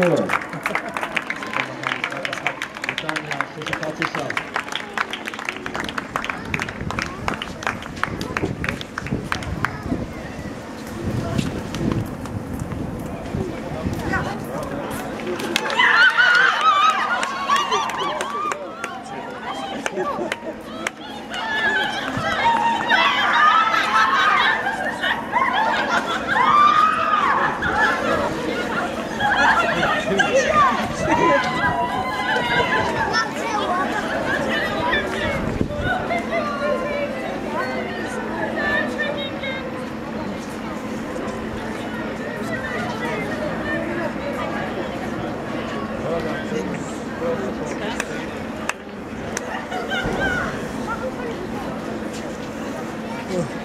Taylor. Obrigado, pessoal. Ugh.